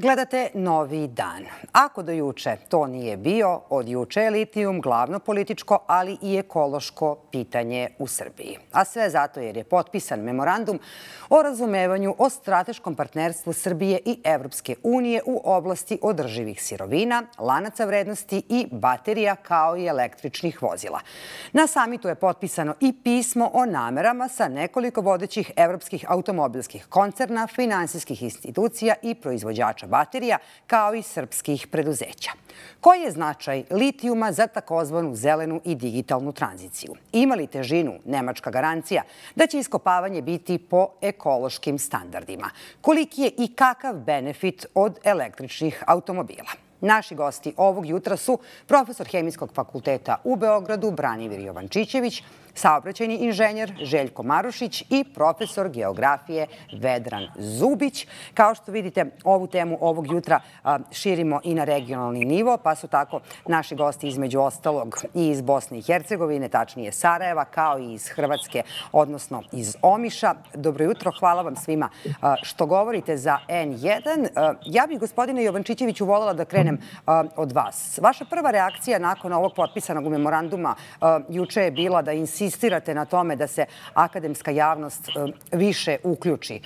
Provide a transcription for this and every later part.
Gledate Novi dan. Ako do juče to nije bio, od juče je litijum glavno političko, ali i ekološko pitanje u Srbiji. A sve zato jer je potpisan memorandum o razumevanju o strateškom partnerstvu Srbije i Evropske unije u oblasti održivih sirovina, lanaca vrednosti i baterija kao i električnih vozila. Na samitu je potpisano i pismo o namerama sa nekoliko vodećih evropskih automobilskih koncerna, finansijskih institucija i proizvođača baterija, kao i srpskih preduzeća. Koji je značaj litijuma za takozvanu zelenu i digitalnu tranziciju? Ima li težinu nemačka garancija da će iskopavanje biti po ekološkim standardima? Koliki je i kakav benefit od električnih automobila? Naši gosti ovog jutra su profesor Hemijskog fakulteta u Beogradu Branimir Jovančićević, saobraćajni inženjer Željko Marušić i profesor geografije Vedran Zubić. Kao što vidite, ovu temu ovog jutra širimo i na regionalni nivo, pa su tako naši gosti između ostalog i iz Bosne i Hercegovine, tačnije Sarajeva, kao i iz Hrvatske, odnosno iz Omiša. Dobro jutro, hvala vam svima što govorite za N1. Ja bih, gospodine Jovančićeviću, voljela da krenem od vas. Vaša prva reakcija nakon ovog potpisanog memoranduma juče je bila da insistirate insistirate na tome da se akademska javnost e, više uključi e,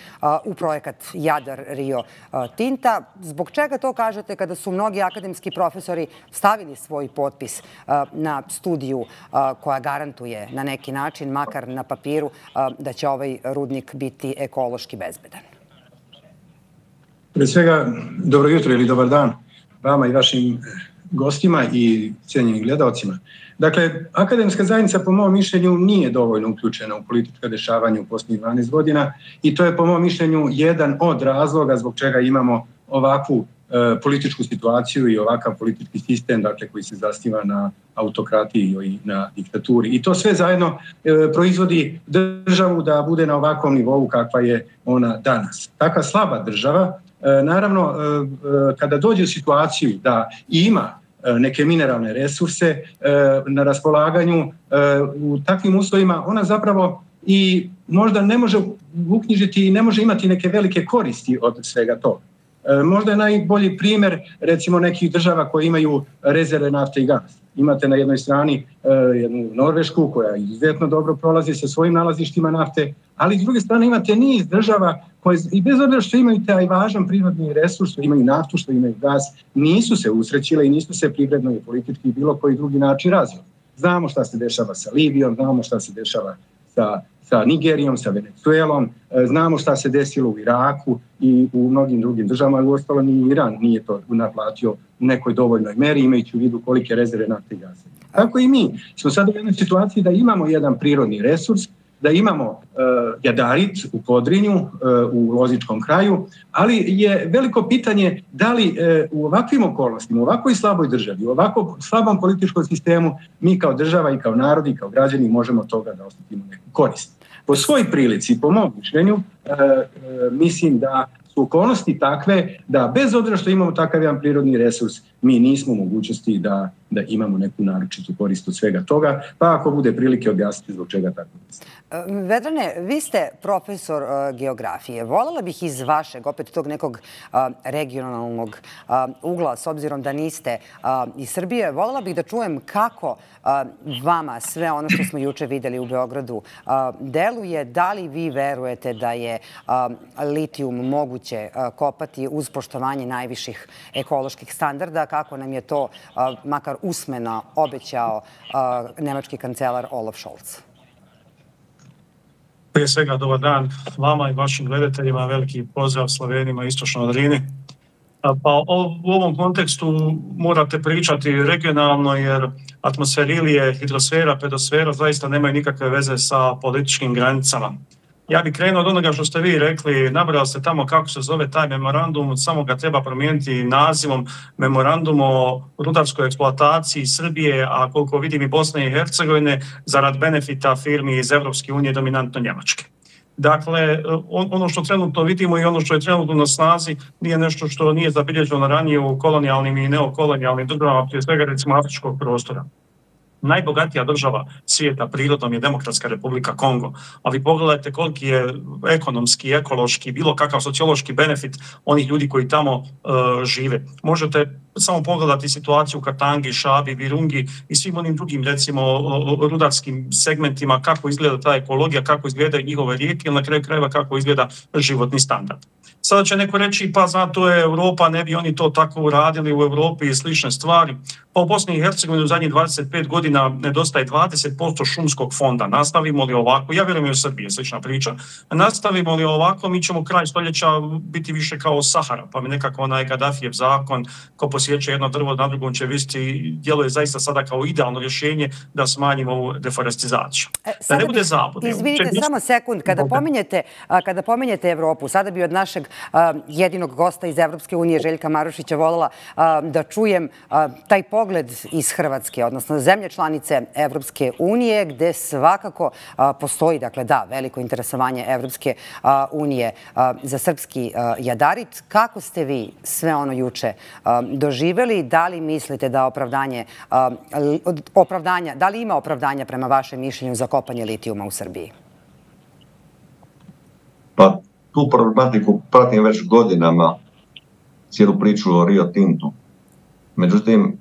u projekat Jadar Rio e, Tinta. Zbog čega to kažete kada su mnogi akademski profesori stavili svoj potpis na studiju koja garantuje na neki način, makar na papiru, da će ovaj rudnik biti ekološki bezbedan? Pre svega, dobro jutro ili dobar dan vama i vašim gostima i cijenjenim gledalcima. Dakle, akademska zajednica po mom mišljenju nije dovoljno uključena u politička dešavanja u posljednjih 12 godina i to je po mom mišljenju jedan od razloga zbog čega imamo ovakvu e, političku situaciju i ovakav politički sistem dakle, koji se zastiva na autokratiji i na diktaturi. I to sve zajedno e, proizvodi državu da bude na ovakvom nivou kakva je ona danas. Takva slaba država, e, naravno, kada dođe u situaciju da ima neke mineralne resurse e, na raspolaganju e, u takvim uslovima, ona zapravo i možda ne može uknjižiti i ne može imati neke velike koristi od svega toga. Možda je najbolji primjer recimo nekih država koje imaju rezerve nafte i gas. Imate na jednoj strani jednu Norvešku koja izuzetno dobro prolazi sa svojim nalazištima nafte, ali s druge strane imate niz država koje i bez obzira što imaju taj važan prirodni resurs, što imaju naftu, što imaju gas, nisu se usrećile i nisu se privredno i politički i bilo koji drugi način razvili. Znamo šta se dešava sa Libijom, znamo šta se dešava sa, sa Nigerijom, sa Venezuelom, e, znamo šta se desilo u Iraku i u mnogim drugim državama, u ostalo ni Iran nije to naplatio u nekoj dovoljnoj meri, imajući u vidu kolike rezerve nafte i gasa. Tako i mi smo sad u jednoj situaciji da imamo jedan prirodni resurs, da imamo uh, jadarit u Podrinju, uh, u Lozičkom kraju, ali je veliko pitanje da li u ovakvim okolnostima, u ovakvoj slaboj državi, u ovako slabom političkom sistemu mi kao država i kao narod i kao građani možemo toga da ostavimo neku korist. Po svoj prilici, po mom mišljenju, mislim da su okolnosti takve da bez obzira što imamo takav jedan prirodni resurs, mi nismo u mogućnosti da, da imamo neku naročitu korist od svega toga, pa ako bude prilike objasniti zbog čega tako. E, Vedrane, vi ste profesor uh, geografije. Volela bih iz vašeg, opet tog nekog uh, regionalnog ugla, s obzirom da niste iz Srbije, volela bih da čujem kako vama sve ono što smo juče videli u Beogradu deluje. Da li vi verujete da je litijum moguće kopati uz poštovanje najviših ekoloških standarda, kako nam je to makar usmeno obećao nemački kancelar Olaf Scholz? Prije svega, dobar dan vama i vašim gledateljima, veliki pozdrav Slovenima istočno od Rini. Pa u ovom kontekstu morate pričati regionalno jer atmosferilije, hidrosfera, pedosfera zaista nemaju nikakve veze sa političkim granicama. Ja bih krenuo od onoga što ste vi rekli, nabrali ste tamo kako se zove taj memorandum, samo ga treba promijeniti nazivom memorandum o rudarskoj eksploataciji Srbije, a koliko vidim i Bosne i Hercegovine, zarad benefita firmi iz Evropske unije, dominantno Njemačke. Dakle, ono što trenutno vidimo i ono što je trenutno na snazi nije nešto što nije zabilježeno ranije u kolonijalnim i neokolonijalnim državama, prije svega recimo afričkog prostora. Najbogatija država svijeta prirodom je Demokratska republika Kongo. A vi pogledajte koliki je ekonomski, ekološki, bilo kakav sociološki benefit onih ljudi koji tamo žive. Možete samo pogledati situaciju u Katangi, Šabi, Virungi i svim onim drugim recimo rudarskim segmentima kako izgleda ta ekologija, kako izgledaju njihove rijeke ili na kraju krajeva kako izgleda životni standard. Sada će neko reći pa zna to je Europa, ne bi oni to tako uradili u Europi i slične stvari. Pa u Bosni i Hercegovini u zadnjih 25 godina nedostaje 20% šumskog fonda. Nastavimo li ovako, ja vjerujem i u Srbiji slična priča, nastavimo li ovako mi ćemo kraj stoljeća biti više kao Sahara, pa mi nekako onaj Gaddafijev zakon ko posjeće jedno drvo na drugom će visiti, djeluje zaista sada kao idealno rješenje da smanjimo ovu deforestizaciju. E, da ne bude zabud. Izvinite, samo sekund, kada pominjete, kada pominjete Evropu, sada bi od našeg jedinog gosta iz Evropske unije, Željka Marušića, volila da čujem taj pogled iz Hrvatske, odnosno zemlje članice Evropske unije, gde svakako postoji, dakle da, veliko interesovanje Evropske unije za srpski jadarit. Kako ste vi sve ono juče doživjeli? Da li mislite da opravdanje, opravdanja, da li ima opravdanja prema vašem mišljenju za kopanje litijuma u Srbiji? Pa tu problematiku pratim već godinama, cijelu priču o Rio Tintu. Međutim,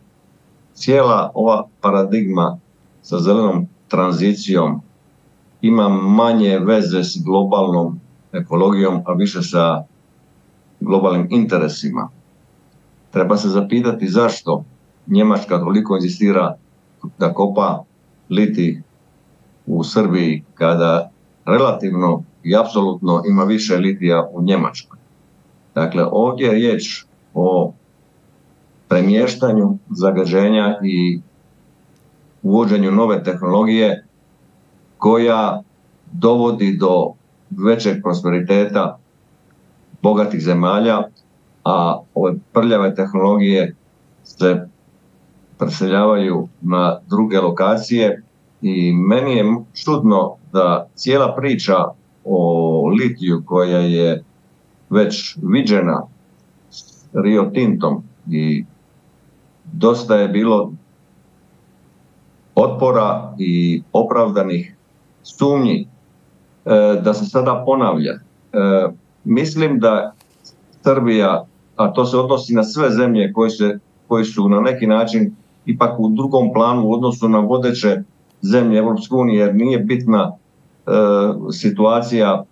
cijela ova paradigma sa zelenom tranzicijom ima manje veze s globalnom ekologijom, a više sa globalnim interesima. Treba se zapitati zašto Njemačka toliko insistira da kopa liti u Srbiji kada relativno i apsolutno ima više litija u Njemačkoj. Dakle, ovdje je riječ o premještanju zagađenja i uvođenju nove tehnologije koja dovodi do većeg prosperiteta bogatih zemalja, a ove prljave tehnologije se preseljavaju na druge lokacije. I meni je čudno da cijela priča o litiju koja je već viđena s Rio Tintom i dosta je bilo otpora i opravdanih sumnji e, da se sada ponavlja. E, mislim da Srbija, a to se odnosi na sve zemlje koje, se, koje su na neki način ipak u drugom planu u odnosu na vodeće zemlje Europske unije, jer nije bitna E, situacija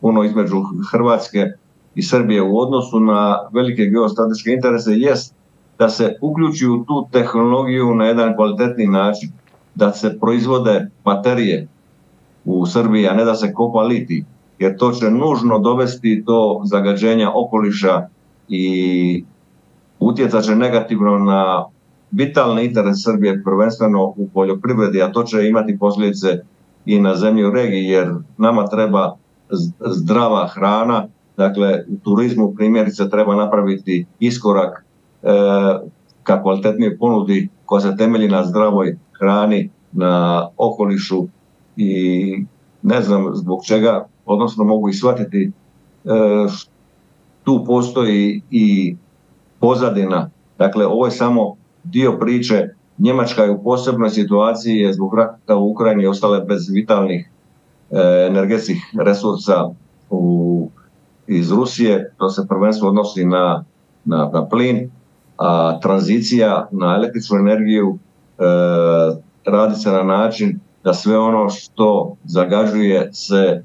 puno između Hrvatske i Srbije u odnosu na velike geostrateške interese jest da se uključi u tu tehnologiju na jedan kvalitetni način, da se proizvode baterije u Srbiji, a ne da se kopa liti, jer to će nužno dovesti do zagađenja okoliša i utjecat će negativno na vitalni interes Srbije, prvenstveno u poljoprivredi, a to će imati posljedice i na zemlji u regiji jer nama treba zdrava hrana, dakle u turizmu primjerice treba napraviti iskorak ka kvalitetnijoj ponudi koja se temelji na zdravoj hrani, na okolišu i ne znam zbog čega, odnosno mogu i shvatiti e, tu postoji i pozadina. Dakle, ovo je samo dio priče Njemačka je u posebnoj situaciji je zbog rata u Ukrajini ostale bez vitalnih e, energetskih resursa iz Rusije. To se prvenstveno odnosi na, na, na plin, a tranzicija na električnu energiju e, radi se na način da sve ono što zagađuje se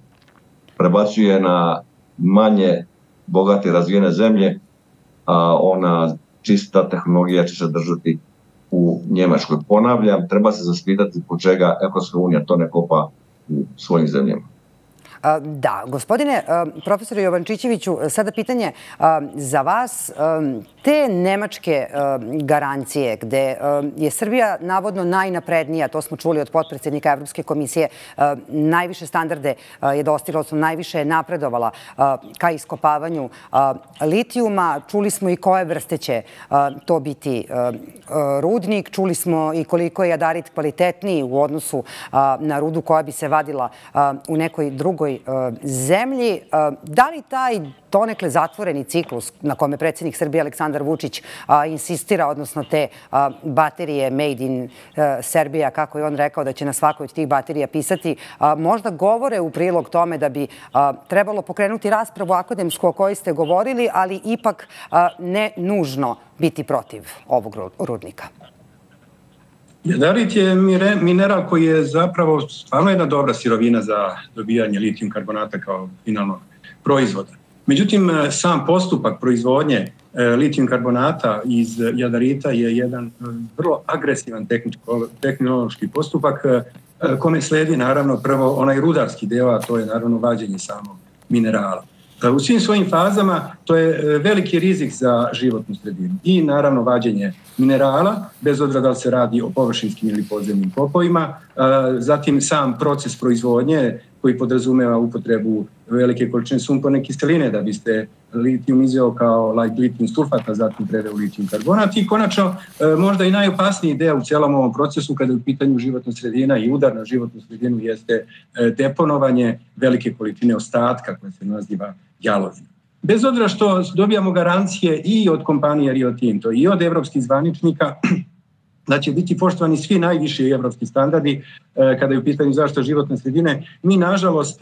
prebacuje na manje bogate razvijene zemlje, a ona čista tehnologija će se držati u Njemačkoj. Ponavljam, treba se zaspitati po čega unija to ne kopa u svojim zemljama. Da, gospodine profesore Jovančićeviću, sada pitanje za vas. Te nemačke garancije gde je Srbija navodno najnaprednija, to smo čuli od potpredsjednika Evropske komisije, najviše standarde je dostigla, odnosno najviše je napredovala ka iskopavanju litijuma. Čuli smo i koje vrste će to biti rudnik. Čuli smo i koliko je jadarit kvalitetniji u odnosu na rudu koja bi se vadila u nekoj drugoj našoj zemlji. Da li taj donekle zatvoreni ciklus na kome predsjednik Srbije Aleksandar Vučić insistira, odnosno te baterije made in Serbia, kako je on rekao da će na svakoj od tih baterija pisati, možda govore u prilog tome da bi trebalo pokrenuti raspravu akademsku o kojoj ste govorili, ali ipak ne nužno biti protiv ovog rudnika. Jadarit je mineral koji je zapravo stvarno jedna dobra sirovina za dobijanje litijum karbonata kao finalnog proizvoda. Međutim, sam postupak proizvodnje litijum karbonata iz jadarita je jedan vrlo agresivan tehnološki postupak kome sledi naravno prvo onaj rudarski deo, a to je naravno vađenje samog minerala. U svim svojim fazama to je veliki rizik za životnu sredinu. I naravno vađenje minerala, bez obzira da li se radi o površinskim ili podzemnim kopovima, zatim sam proces proizvodnje koji podrazumeva upotrebu velike količine sumporne kiseline da biste litijum izveo kao light litijum sulfat, a zatim preveo litijum karbonat i konačno možda i najopasniji ideja u celom ovom procesu kada je u pitanju životna sredina i udar na životnu sredinu jeste deponovanje velike količine ostatka koje se naziva jalovina. Bez obzira što dobijamo garancije i od kompanije Rio Tinto i od evropskih zvaničnika da će biti poštovani svi najviši evropski standardi kada je u pitanju zaštita životne sredine, mi nažalost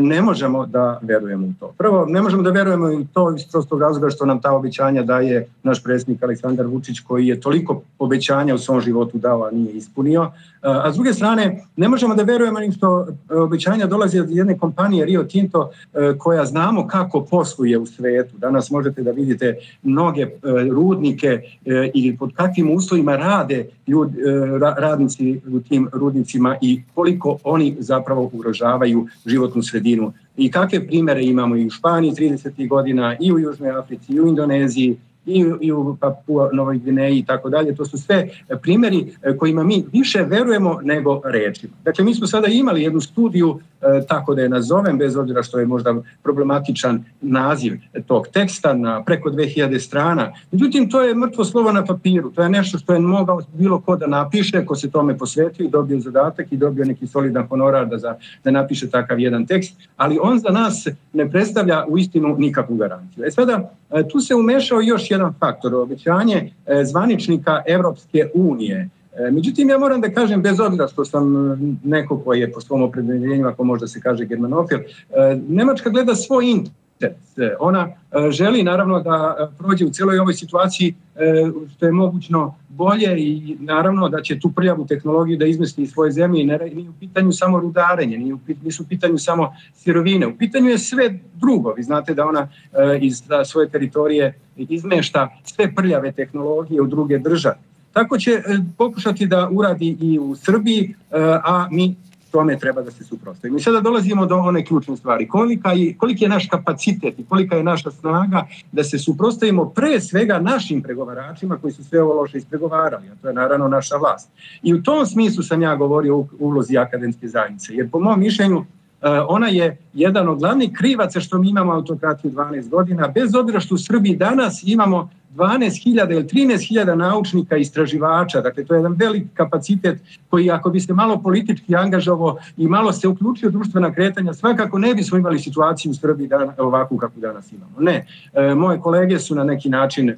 ne možemo da verujemo u to. Prvo, ne možemo da verujemo i to iz prostog razloga što nam ta obećanja daje naš predsjednik Aleksandar Vučić koji je toliko obećanja u svom životu dao, a nije ispunio. A s druge strane, ne možemo da verujemo ni što obećanja dolaze od jedne kompanije Rio Tinto koja znamo kako posluje u svetu. Danas možete da vidite mnoge rudnike i pod kakvim uslovima rade ljudi, radnici u tim rudnicima i koliko oni zapravo ugrožavaju životnu sredinu. I kakve primere imamo i u Španiji 30. godina, i u Južnoj Africi, i u Indoneziji, i u Papua Novoj Gvineji i tako dalje. To su sve primjeri kojima mi više verujemo nego rečima. Dakle, mi smo sada imali jednu studiju, tako da je nazovem, bez obzira što je možda problematičan naziv tog teksta na preko 2000 strana. Međutim, to je mrtvo slovo na papiru. To je nešto što je mogao bilo ko da napiše, ko se tome posvetio i dobio zadatak i dobio neki solidan honorar da, za, da napiše takav jedan tekst, ali on za nas ne predstavlja u istinu nikakvu garanciju. E sada, tu se umešao još jedan faktor, obećanje zvaničnika Evropske unije. Međutim, ja moram da kažem, bez obzira što sam neko koji je po svom opredeljenju, ako možda se kaže germanofil, Nemačka gleda svoj interes. Ona želi naravno da prođe u cijeloj ovoj situaciji što je mogućno bolje i naravno da će tu prljavu tehnologiju da izmesti iz svoje zemlje i nije u pitanju samo rudarenje, nisu u pitanju samo sirovine, u pitanju je sve drugo. Vi znate da ona iz svoje teritorije izmešta sve prljave tehnologije u druge države. Tako će pokušati da uradi i u Srbiji, a mi tome treba da se suprostavimo. I sada dolazimo do one ključne stvari. Kolika je, koliki je naš kapacitet i kolika je naša snaga da se suprostavimo pre svega našim pregovaračima koji su sve ovo loše ispregovarali, a to je naravno naša vlast. I u tom smislu sam ja govorio o ulozi akademske zajednice, jer po mom mišljenju ona je jedan od glavnih krivaca što mi imamo autokratiju 12 godina, bez obzira što u Srbiji danas imamo 12.000 ili 13.000 naučnika istraživača, dakle to je jedan velik kapacitet koji ako bi se malo politički angažovo i malo se uključio društvena kretanja, svakako ne bismo imali situaciju u Srbiji dan, ovakvu kakvu danas imamo. Ne, e, moje kolege su na neki način e,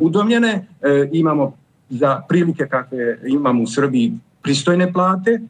udomljene, e, imamo za prilike kakve imamo u Srbiji pristojne plate,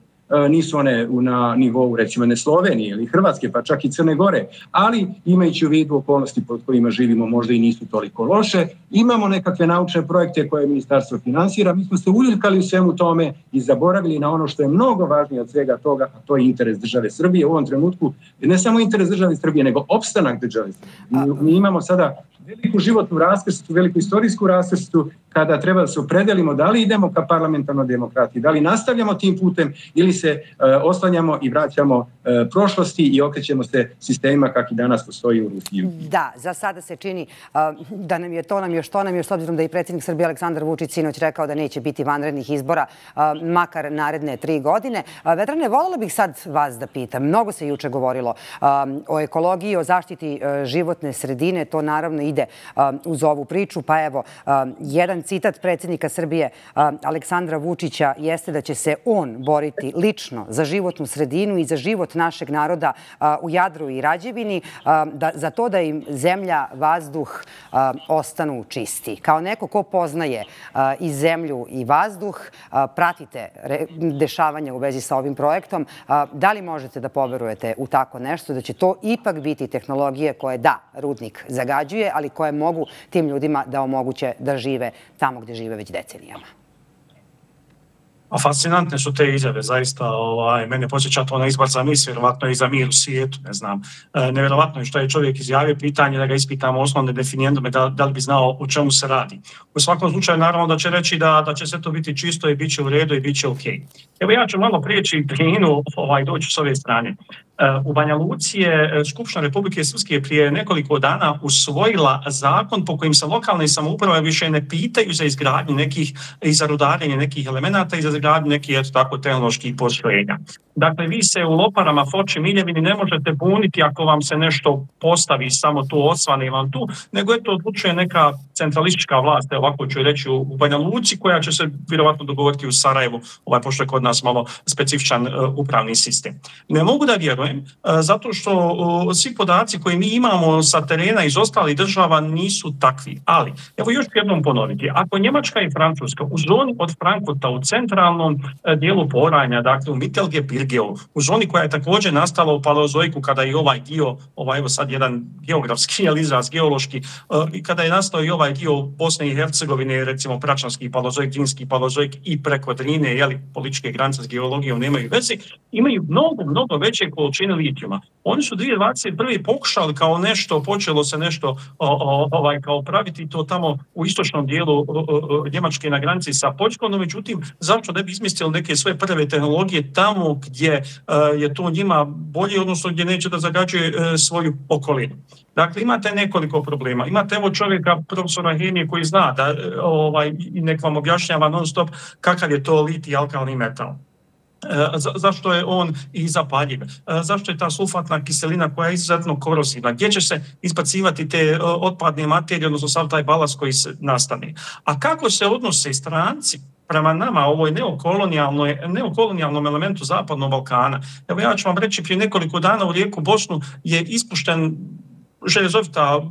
nisu one na nivou recimo ne Slovenije ili Hrvatske pa čak i Crne Gore, ali imajući u vidu okolnosti pod kojima živimo možda i nisu toliko loše, imamo nekakve naučne projekte koje ministarstvo finansira, mi smo se uljuljkali u svemu tome i zaboravili na ono što je mnogo važnije od svega toga, a to je interes države Srbije u ovom trenutku, ne samo interes države Srbije, nego opstanak države Srbije. Mi, mi imamo sada veliku životnu raskrstu, veliku istorijsku raskrstu, kada treba da se opredelimo da li idemo ka parlamentarnoj demokratiji, da li nastavljamo tim putem ili se e, oslanjamo i vraćamo e, prošlosti i okrećemo se sistemima kakvi danas postoji u Rusiji. Da, za sada se čini da nam je to nam još to nam još s obzirom da je predsjednik Srbije Aleksandar Vučić sinoć rekao da neće biti vanrednih izbora makar naredne tri godine. Vedrane, voljela bih sad vas da pitam. Mnogo se juče govorilo o ekologiji, o zaštiti životne sredine. To naravno ide ide uz ovu priču. Pa evo, jedan citat predsjednika Srbije Aleksandra Vučića jeste da će se on boriti lično za životnu sredinu i za život našeg naroda u Jadru i Rađevini, za to da im zemlja, vazduh ostanu čisti. Kao neko ko poznaje i zemlju i vazduh, pratite dešavanja u vezi sa ovim projektom, da li možete da poverujete u tako nešto, da će to ipak biti tehnologije koje da, rudnik zagađuje, ali koje mogu tim ljudima da omoguće da žive tamo gde žive već decenijama? A fascinantne su te izjave, zaista, ovaj, mene posjeća to na izbar za mis, vjerovatno i za mir u svijetu, ne znam. E, nevjerovatno je što je čovjek izjavio pitanje da ga ispitamo osnovne definijendume, da, da li bi znao o čemu se radi. U svakom slučaju, naravno da će reći da, da će sve to biti čisto i bit će u redu i bit će ok. Evo ja ću malo prijeći plinu, ovaj, doći s ove strane. U Banja Luci je e, Skupština Republike Srpske prije nekoliko dana usvojila zakon po kojim se lokalne samouprave više ne pitaju za izgradnju nekih i za rudarenje nekih elemenata i za izgradnju nekih eto tako tehnoloških postrojenja. Dakle, vi se u Loparama, Foči, Miljevini ne možete buniti ako vam se nešto postavi, samo tu osvane vam tu, nego je to odlučuje neka centralistička vlast, ovako ću reći u Banja Luci, koja će se vjerovatno dogovoriti u Sarajevu, ovaj, pošto je kod nas malo specifičan uh, upravni sistem. Ne mogu da vjerujem, uh, zato što svi podaci koje mi imamo sa terena iz ostalih država nisu takvi. Ali, evo još jednom ponoviti, ako Njemačka i Francuska u zoni od Frankfurta u centralnom dijelu poranja, dakle u Mittelgebirge, Birgeu, u zoni koja je također nastala u Paleozoiku kada je ovaj dio, ovaj evo sad jedan geografski jel, izraz, geološki, i kada je nastao i ovaj dio Bosne i Hercegovine, recimo Pračanski paleozoik, Drinski paleozoik i preko Drine, jeli, političke granice s geologijom nemaju veze, imaju mnogo, mnogo veće količine litijuma. Oni su 2021. pokušali kao nešto, počelo se nešto ovaj, kao praviti to tamo u istočnom dijelu Njemačke na granici sa Poljskom, no međutim, zašto ne bi izmislili neke svoje prve tehnologije tamo gdje uh, je to njima bolje, odnosno gdje neće da zagađuje uh, svoju okolinu. Dakle, imate nekoliko problema. Imate evo čovjeka, profesora hemije, koji zna da uh, ovaj, nek vam objašnjava non stop kakav je to liti alkalni metal. Za, zašto je on i zapaljiv, zašto je ta sulfatna kiselina koja je izuzetno korozivna, gdje će se izbacivati te otpadne materije, odnosno sav taj balas koji se nastane. A kako se odnose stranci prema nama, ovoj neokolonijalnom elementu Zapadnog Balkana. Evo ja ću vam reći, prije nekoliko dana u rijeku Bosnu je ispušten železovita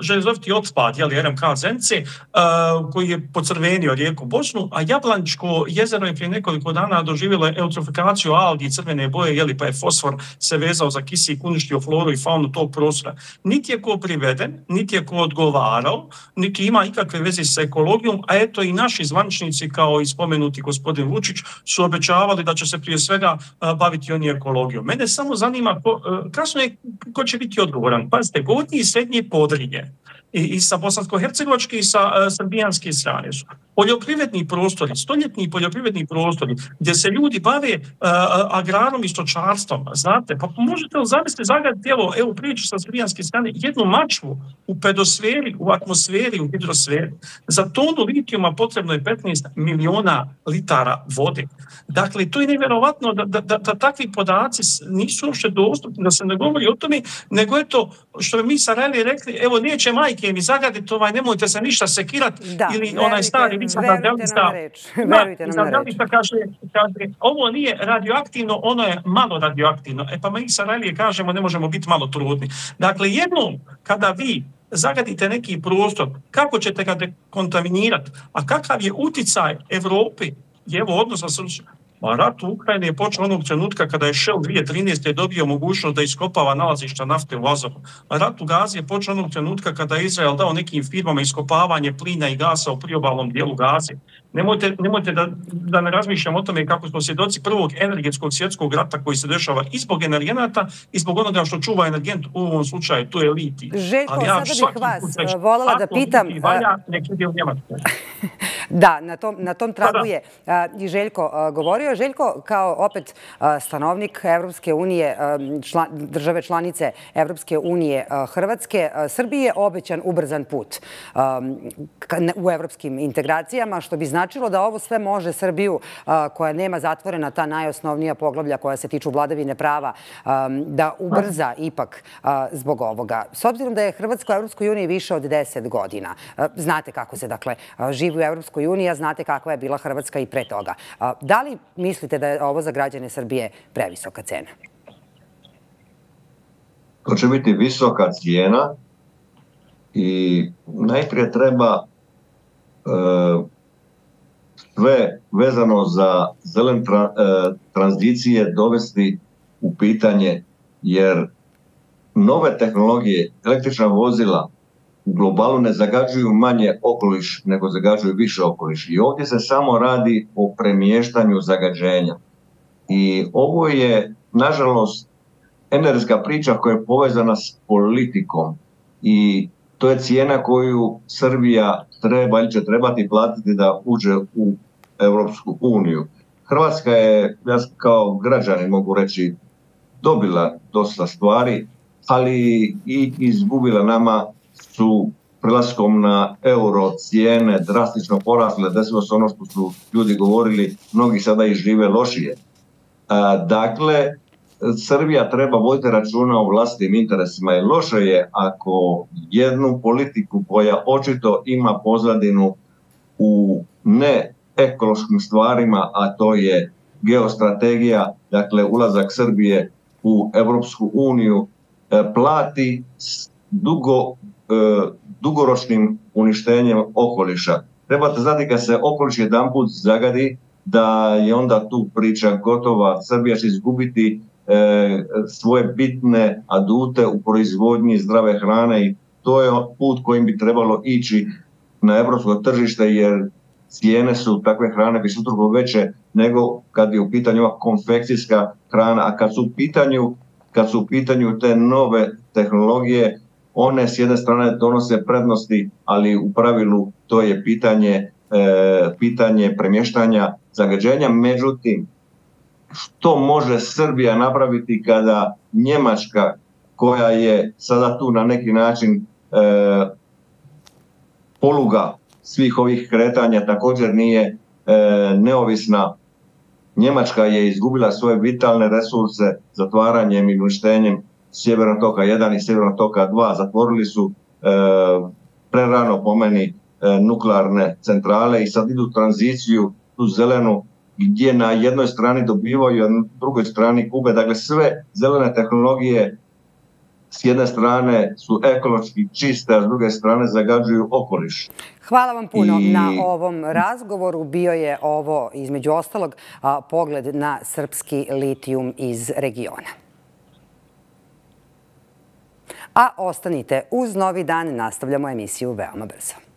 železoviti otpad, jeli RMK uh, koji je pocrvenio rijeku Bosnu, a Jablaničko jezero je prije nekoliko dana doživjelo eutrofikaciju algi crvene boje, jeli pa je fosfor se vezao za kisik, uništio floru i faunu tog prostora. Niti je ko priveden, niti je ko odgovarao, niti ima ikakve veze sa ekologijom, a eto i naši zvaničnici, kao i spomenuti gospodin Vučić, su obećavali da će se prije svega uh, baviti oni ekologijom. Mene samo zanima uh, kasno je, ko će biti odgovoran. Pazite, gornji i srednje podrinje Yeah. I, i sa bosansko-hercegovačke i sa uh, srbijanske strane su. Poljoprivredni prostori, stoljetni poljoprivredni prostori, gdje se ljudi bave uh, agrarom i stočarstvom, znate, pa možete li zamisliti zagad tijelo, evo priču sa srbijanske strane, jednu mačvu u pedosferi, u atmosferi, u hidrosferi. Za tonu litijuma potrebno je 15 miliona litara vode. Dakle, to je nevjerovatno da, da, da, da takvi podaci nisu uopšte dostupni, da se ne govori o tome, nego je to što mi sa Reli rekli, evo neće majke mi zagaditi, ovaj, nemojte se ništa sekirati, da, ili verujte, onaj stari vica da delista, verujte nam na reč. Kaže, kaže, ovo nije radioaktivno, ono je malo radioaktivno. E pa mi sa Reli kažemo, ne možemo biti malo trudni. Dakle, jednom kada vi zagadite neki prostor, kako ćete ga dekontaminirati, a kakav je uticaj Evrope, je evo odnos sa Ma rat u Ukrajini je počeo onog trenutka kada je Shell 2013. dobio mogućnost da iskopava nalazišta nafte u Azovu. Rat u Gazi je počeo onog trenutka kada je Izrael dao nekim firmama iskopavanje plina i gasa u priobalnom dijelu Gaze. Nemojte, nemojte da, da ne razmišljam o tome kako smo svjedoci prvog energetskog svjetskog rata koji se dešava i zbog energenata i zbog onoga što čuva energent u ovom slučaju, to je liti. Željko, Ali ja sada bih vas reći, volala da pitam... Valja, nek ide u da, na tom, na tom tragu pa je i Željko govorio. Željko, kao opet stanovnik Evropske unije, države članice Evropske unije Hrvatske, Srbije je obećan ubrzan put u evropskim integracijama, što bi značilo da ovo sve može Srbiju, koja nema zatvorena ta najosnovnija poglavlja koja se tiču vladavine prava, da ubrza ipak zbog ovoga. S obzirom da je Hrvatska u Evropskoj uniji više od deset godina, znate kako se dakle živi u Evropskoj uniji, a znate kakva je bila Hrvatska i pre toga. Da li mislite da je ovo za građane Srbije previsoka cena? To će biti visoka cijena i najprije treba e, sve vezano za zelen e, tranzicije dovesti u pitanje jer nove tehnologije, električna vozila u globalu ne zagađuju manje okoliš nego zagađuju više okoliš. I ovdje se samo radi o premještanju zagađenja. I ovo je, nažalost, energetska priča koja je povezana s politikom i to je cijena koju Srbija treba ili će trebati platiti da uđe u Europsku uniju. Hrvatska je, ja kao građani mogu reći, dobila dosta stvari, ali i izgubila nama su prelaskom na euro cijene drastično porasle, desilo se ono što su ljudi govorili, mnogi sada i žive lošije. Dakle, Srbija treba voditi računa o vlastitim interesima i loše je ako jednu politiku koja očito ima pozadinu u ne ekološkim stvarima, a to je geostrategija, dakle ulazak Srbije u Europsku uniju, e, plati dugo, e, dugoročnim uništenjem okoliša. Trebate znati kad se okoliš jedan put zagadi, da je onda tu priča gotova, Srbija će izgubiti E, svoje bitne adute u proizvodnji zdrave hrane i to je put kojim bi trebalo ići na europsko tržište jer cijene su takve hrane višestruko veće nego kad je u pitanju ova konfekcijska hrana, a kad su pitanju kad su u pitanju te nove tehnologije, one s jedne strane donose prednosti, ali u pravilu to je pitanje, e, pitanje premještanja zagađenja. Međutim, što može Srbija napraviti kada Njemačka koja je sada tu na neki način e, poluga svih ovih kretanja također nije e, neovisna. Njemačka je izgubila svoje vitalne resurse zatvaranjem i uništenjem Sjevernog toka 1 i Sjevernog toka 2. Zatvorili su e, prerano po meni e, nuklearne centrale i sad idu tranziciju tu zelenu gdje na jednoj strani dobivaju, a na drugoj strani gube. Dakle, sve zelene tehnologije s jedne strane su ekološki čiste, a s druge strane zagađuju okoliš. Hvala vam puno na ovom razgovoru. Bio je ovo, između ostalog, pogled na srpski litijum iz regiona. A ostanite uz novi dan, nastavljamo emisiju veoma brzo.